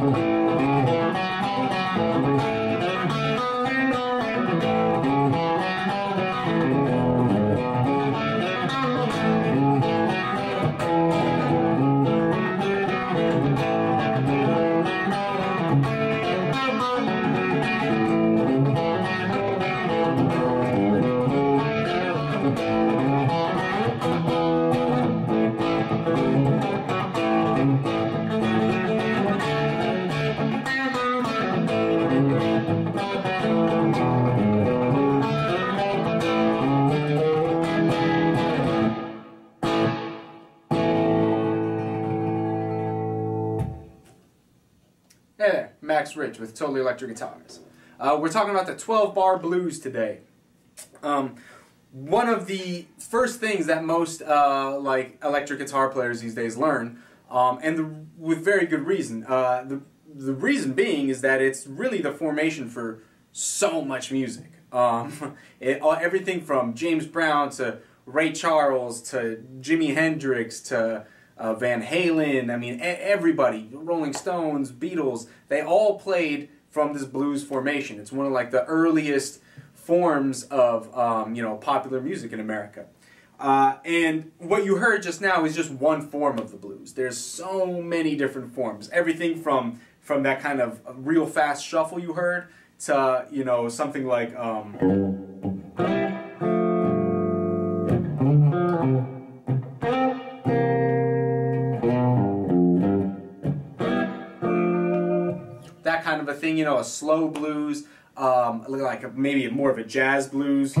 Vamos. Max Rich with Totally Electric Guitars. Uh, we're talking about the 12 bar blues today. Um, one of the first things that most uh, like electric guitar players these days learn, um, and the, with very good reason. Uh, the, the reason being is that it's really the formation for so much music. Um, it, everything from James Brown to Ray Charles to Jimi Hendrix to uh, Van Halen, I mean, everybody, Rolling Stones, Beatles, they all played from this blues formation. It's one of like the earliest forms of, um, you know, popular music in America. Uh, and what you heard just now is just one form of the blues. There's so many different forms. Everything from from that kind of real fast shuffle you heard to, you know, something like um, kind of a thing, you know, a slow blues, um, like a, maybe more of a jazz blues.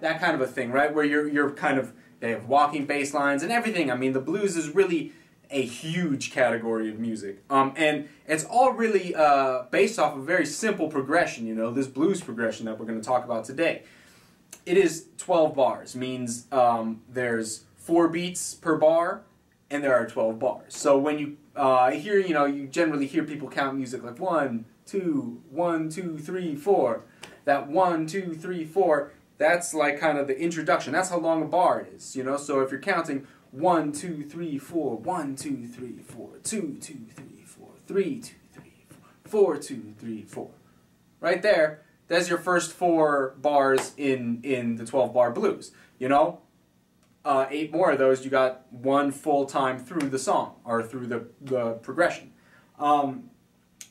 That kind of a thing, right? Where you're, you're kind of, they have walking bass lines and everything. I mean, the blues is really a huge category of music. Um, and it's all really uh, based off a very simple progression, you know, this blues progression that we're going to talk about today. It is 12 bars, means um, there's four beats per bar, and there are 12 bars. So when you uh, hear, you know, you generally hear people count music like one, two, one, two, three, four. That one, two, three, four, that's like kind of the introduction. That's how long a bar is, you know. So if you're counting one, two, three, four, one, two, three, four, two, two, three, four, three, two, three, four, four, two, three, four, right there. That's your first four bars in in the 12 bar blues. You know, uh, eight more of those, you got one full time through the song or through the, the progression. Um,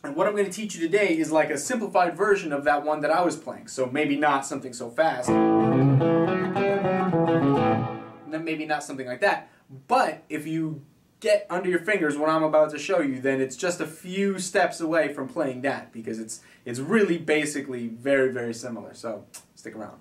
and what I'm going to teach you today is like a simplified version of that one that I was playing. So maybe not something so fast. maybe not something like that. But if you get under your fingers what I'm about to show you, then it's just a few steps away from playing that because it's, it's really basically very, very similar. So stick around.